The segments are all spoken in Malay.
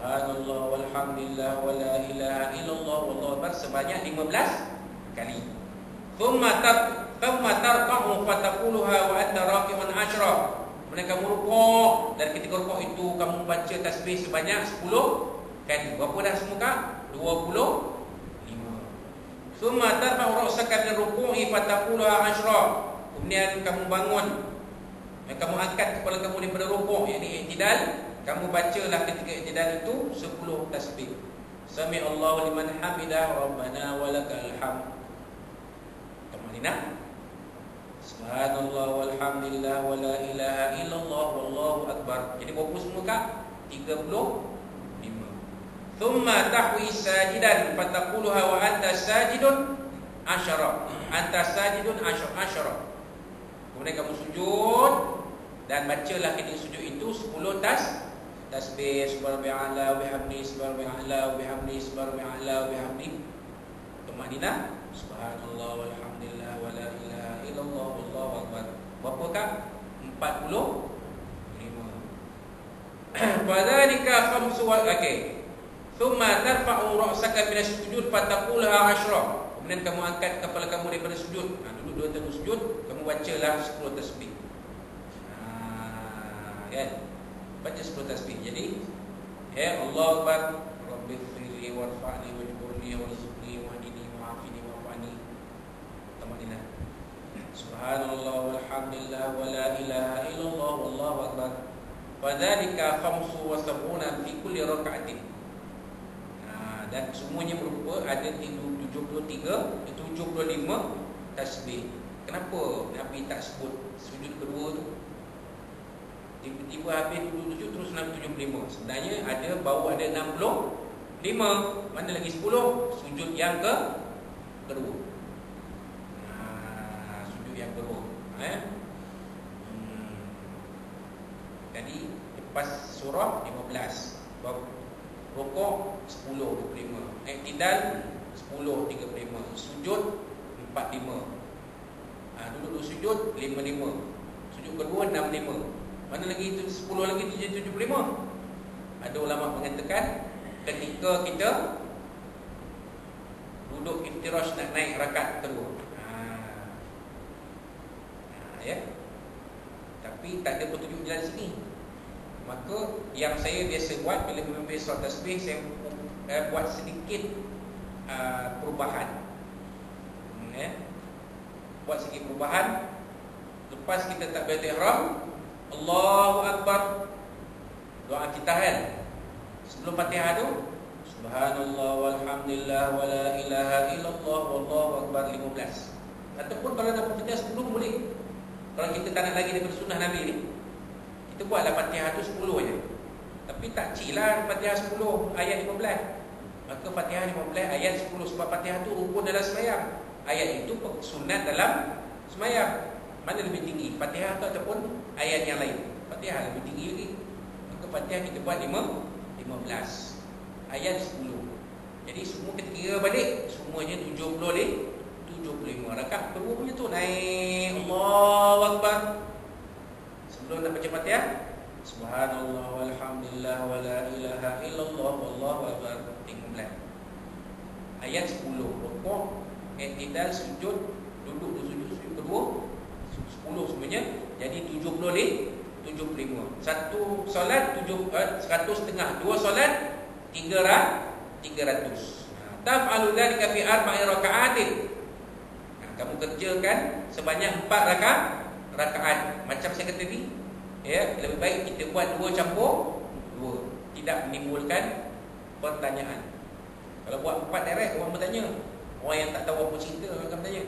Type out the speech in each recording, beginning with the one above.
Subhanallah walhamdulillah wala ilaha illallah wallahu akbar sebanyak 15 kali. Thumma tar thumma tarfa'u fataquluha wa anta raqi'un ashra. Kamu rukuk dan ketika rukuk itu kamu baca tasbih sebanyak 10 kali. Berapa dah semua kak? 20 Summa tarfa'u ra'saka min ruku'i fataquluha ashra. Kemudian kamu bangun dan kamu angkat kepala kamu daripada rukuk yakni i'tidal, kamu bacalah ketika i'tidal itu 10 tasbih. Sami Allahu liman hamidah rabbana walakal hamd. Tamanina. Subhanallah walhamdulillah wala ilaha illallah wallahu akbar. Jadi berapa semua kak? 30 Thumma tahwi sajidan fataquluha wa anta sajidun asyara. Anta sajidun asyara. Kemudian kamu sujud dan bacalah ketika sujud itu 10 tas tasbih subhanallah wa bihamdi subhanallah wa bihamdi subhanallah wa bihamdi. Tumanina subhanallah walhamdulillah wala ilaha illallah wallahu akbar. Berapa kak? 40 Fadzalika khamsu wa okay. Thumma tarfa'u ra'saka min as-sujud fataqulha ashra. Kemudian kamu angkat kepala kamu daripada sujud. Ha, duduk dua tengah sujud, kamu bacalah 10 tasbih. Ha, kan? Baca 10 tasbih. Jadi, ya Allah Akbar, Rabbi firli warfa'ni wajburni warzuqni wahdini wa'afini wa'afani. Tamanina. Subhanallah walhamdulillah wa la ilaha illallah wallahu akbar. Fadzalika khamsu wa sab'una fi kulli raka'atin dan semuanya berupa ada 73 75 tasbih. Kenapa Nabi tak sebut sujud kedua tu? Tiba-tiba habis duduk sujud terus 675. Sebenarnya ada baru ada 65. Mana lagi 10? Sujud yang ke kedua. Ha, sujud yang kedua. Eh? Hmm. Jadi lepas surah 15. Baru Rokok 10 25. Iktidal 10 35. Sujud 45. Ha, duduk duduk sujud 55. Sujud kedua 65. Mana lagi itu 10 lagi 75. Ada ulama mengatakan ketika kita duduk iftirash nak naik rakaat kedua. Ha. Ha, ya. Tapi tak ada petunjuk jalan sini. Maka yang saya biasa buat bila memimpin solat tasbih saya uh, buat sedikit uh, perubahan. Hmm, ya. Buat sedikit perubahan. Lepas kita tak ihram, Allahu akbar. Doa kita kan. Sebelum Fatihah tu Subhanallah walhamdulillah wala ilaha illallah wallahu akbar 15. Ataupun kalau nak Fatihah 10 boleh. Kalau kita tak nak lagi daripada sunnah Nabi ni, kita buatlah Fatihah tu 10 aja. Tapi tak cilah Fatihah 10 ayat 15. Maka Fatihah 15 ayat 10 sebab Fatihah tu rukun dalam sembahyang. Ayat itu sunat dalam sembahyang. Mana lebih tinggi? Fatihah tu ataupun ayat yang lain? Fatihah lebih tinggi lagi. Maka Fatihah kita buat 5 15. Ayat 10. Jadi semua kita kira balik semuanya 70 ni 75 rakaat kedua punya tu naik Allahu akbar Sebelum nak baca Fatihah Subhanallah walhamdulillah wala ilaha illallah wallahu akbar Tengok belah Ayat 10 Rukuk Iktidal sujud Duduk sujud Sujud kedua 10 semuanya Jadi 70 ni 75 Satu solat 7, eh, 100 setengah. Dua solat 300 300 Taf'alu dhalika fi arba'i raka'atin. Kamu kerjakan sebanyak 4 rakaat rakaat. Macam saya kata tadi ya lebih baik kita buat dua campur dua. Tidak menimbulkan pertanyaan. Kalau buat empat direct orang bertanya orang yang tak tahu apa cerita akan bertanya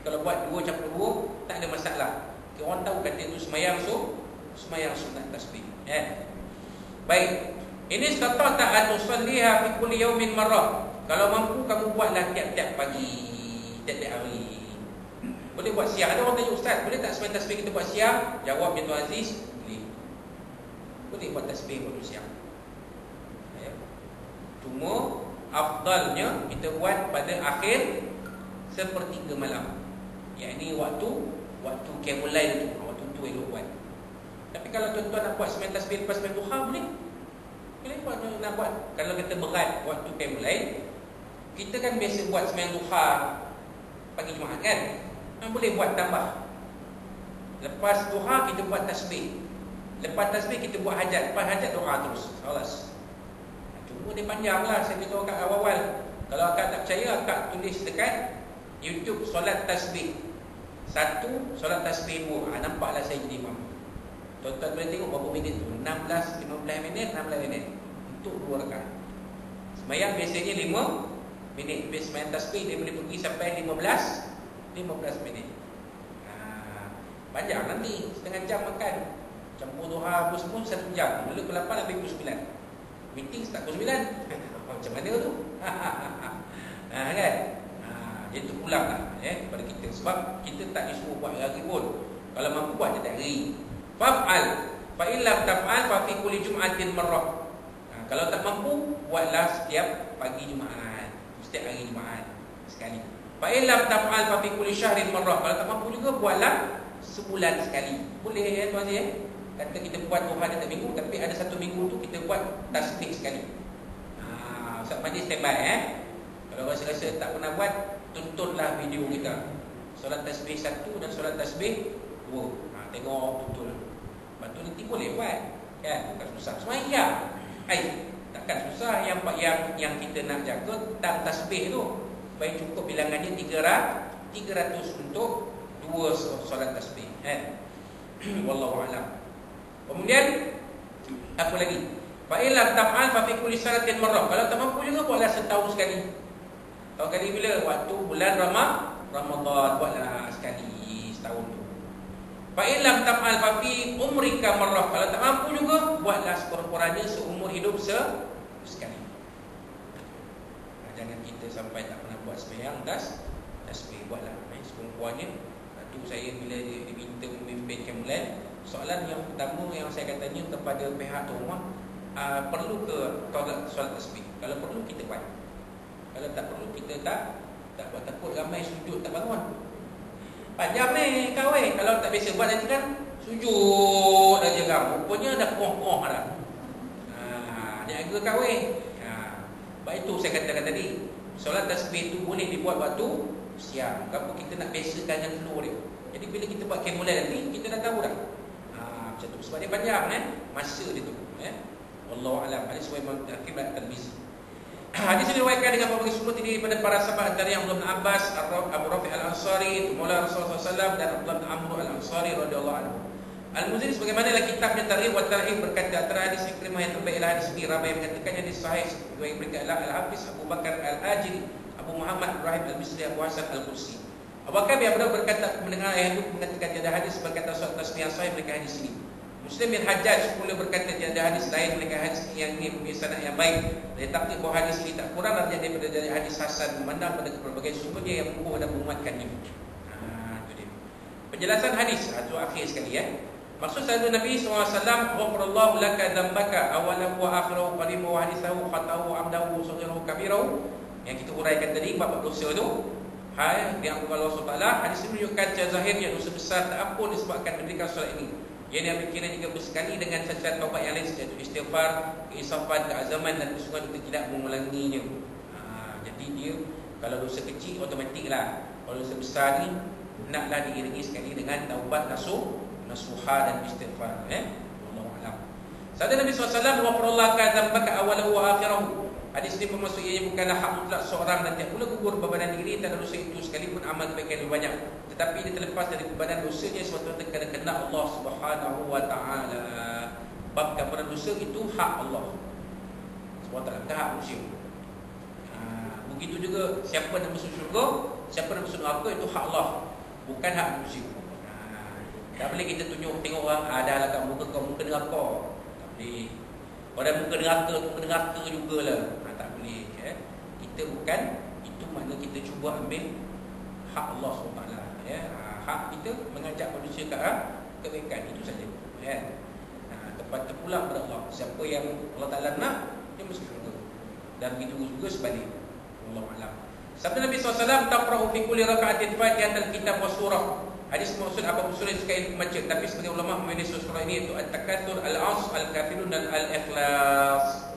Jadi, kalau buat dua campur dua tak ada masalah okay, orang tahu kata itu semayang so semayang sunat tasbih ya baik ini kata tak atusalliha fi kulli yawmin marrah kalau mampu kamu buatlah tiap-tiap pagi tiap-tiap hari boleh buat siang. Ada orang tanya ustaz, boleh tak sembahyang tasbih kita buat siang? Jawab Tuan Aziz, boleh. Boleh buat tasbih waktu siang. Ya. Cuma afdalnya kita buat pada akhir sepertiga malam. Yang ini waktu waktu kemulail tu, waktu tu elok buat. Tapi kalau tuan-tuan nak buat sembahyang tasbih lepas sembahyang duha boleh. Boleh. buat nak buat? Kalau kita berat waktu time lain kita kan biasa buat sembahyang duha pagi Jumaat kan? Ha, boleh buat tambah. Lepas duha kita buat tasbih. Lepas tasbih kita buat hajat. Lepas hajat doa terus. Kelas cuma dia panjang lah. Saya beritahu kat awal-awal. Kalau akak tak percaya akak tulis dekat YouTube solat tasbih satu solat tasbih dua ha, nampaklah saya jadi imam. Tuan-tuan boleh tengok berapa minit tu? 16, 15 minit, 16 minit. Untuk dua rekan Semayang biasanya 5 minit. Biasa semayang tasbih dia boleh pergi sampai 15 15 minit. Ha, Panjang nanti Setengah jam makan. Campur doha apa semua Satu jam. Mula ke 8 sampai pukul 9 Meeting start pukul 9 Macam mana tu? Ha, kan? ha, Jadi tu pulang lah eh, Pada kita Sebab kita tak disuruh buat lagi pun Kalau mampu buat dia tak hari Fa'al Fa illam taf'al fa fi kulli jum'atin marrah. Ha, kalau tak mampu buatlah setiap pagi Jumaat, setiap hari Jumaat sekali. Fa illam taf'al fa fi kulli syahrin marrah. Kalau tak mampu juga buatlah sebulan sekali. Boleh ya tuan ya? Kata kita buat dua hari minggu tapi ada satu minggu tu kita buat tasbih sekali. Ha, Ustaz Majid standby eh. Kalau rasa-rasa tak pernah buat, tontonlah video kita. Solat tasbih satu dan solat tasbih dua. Ha, tengok betul. Tu nanti boleh buat. Kan, bukan susah. Semayang Hai, takkan susah yang yang yang kita nak jaga Tang tasbih tu. Baik cukup bilangannya 300 300 untuk Dua solat tasbih Kan Wallahualam Kemudian Apa lagi? Fa'ilam taf'al fa fi kulli salatin marrah. Kalau tak mampu juga buatlah setahun sekali Tahun kali bila? Waktu bulan Ramah Ramadan Buatlah sekali Setahun tu Fa illam taf'al fa fi umrika marrah. Kalau tak mampu juga buatlah sekurang-kurangnya seumur hidup se sekali. Jangan kita sampai tak pernah buat sembahyang das tasbih buatlah. Eh, sekurang-kurangnya tu saya bila diminta memimpin kemuliaan soalan yang pertama yang saya katanya kepada pihak rumah uh, perlu ke tolak solat tasbih kalau perlu kita buat kalau tak perlu kita tak tak buat takut ramai sujud tak bangun. Panjang ni eh Kalau tak biasa buat nanti kan Sujud aja kau Rupanya dah koh-koh dah. Ha, Ni agak eh ha, Sebab itu saya katakan tadi Solat tasbih tu boleh dibuat waktu Siang. Kenapa kita nak biasakan dengan telur dia? Jadi bila kita buat kemulian nanti Kita dah tahu dah. Ha, Macam tu. Sebab dia panjang eh Masa dia tu eh? Wallahualam Ini sebab akibat terbisi Hadis ini diriwayatkan dengan berbagai sumber ini daripada para sahabat antara yang Abdullah Abbas, Abu Rafi Al-Ansari, Maula Rasulullah SAW dan Abdullah bin Amr Al-Ansari radhiyallahu anhu. Al-Muziri sebagaimana dalam kitabnya Tarikh wa Tarikh berkata antara hadis Ikrimah yang terbaik hadis ini ramai mengatakan yang sahih sebagai mereka adalah Al-Hafiz Abu Bakar Al-Ajri, Abu Muhammad Ibrahim Al-Misri, Abu Hasan Al-Qursi. Abu Bakar yang berkata mendengar ayat itu mengatakan ada hadis berkata suatu tasmiyah sahih mereka hadis ini. Muslim bin Hajjaj pula berkata tiada hadis lain mereka hadis yang ini punya sanad yang baik. Dia takdir bahawa hadis ini tak kurang darjah daripada dari hadis hasan memandang pada berbagai sumbernya yang mengukuh dan menguatkannya. Ha, itu dia. Penjelasan hadis itu akhir sekali ya. Maksud saya Nabi SAW Ghafurallahu laka dambaka awalahu wa akhirahu qadimu wa hadisahu khatahu amdahu sahirahu kabirahu Yang kita uraikan tadi bab dosa itu Hai, yang Allah SWT Hadis ini menunjukkan cara zahirnya dosa besar tak ampun disebabkan diberikan solat ini yang dia juga bersekali dengan cacat taubat yang lain sejatuh istighfar, keisafan, keazaman dan kesungan untuk tidak mengulanginya. Ha, jadi dia kalau dosa kecil otomatik lah. Kalau dosa besar ni naklah diiringi sekali dengan taubat nasuh, nasuha dan istighfar. Eh? Allah Alam. Sada Nabi SAW Wafirullah kazam baka awalahu wa akhirahu Hadis ini bermaksud ianya bukanlah hak mutlak seorang dan tiap pula gugur bebanan diri dan dosa itu sekalipun amal kebaikan lebih banyak. Tetapi dia terlepas dari bebanan dosanya sebab itu kerana kena Allah Subhanahu wa taala. Bab kepada dosa itu hak Allah. Sebab tak hak manusia. Ha, begitu juga siapa nak masuk syurga, siapa nak masuk neraka itu hak Allah, bukan hak manusia. Ha, tak boleh kita tunjuk tengok orang ada lah kat muka kau muka neraka. Tak boleh. Pada muka neraka, muka neraka jugalah. Kita bukan itu makna kita cuba ambil hak Allah SWT ya. Ha, hak kita mengajak manusia ke arah kebaikan itu saja ya. Ha, tempat terpulang pada Allah. Siapa yang Allah Ta'ala nak dia mesti syurga. Dan begitu juga sebalik. Allah Alam. Sabda Nabi SAW Taqra'u fi kulli raka'atin fatihah dan kitab wa surah Hadis maksud apa yang sekali membaca Tapi sebagai ulama' memilih surah ini Iaitu Al-Takatur, Al-As, Al-Kafirun dan Al-Ikhlas